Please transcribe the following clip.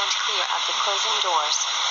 stand clear of the closing doors.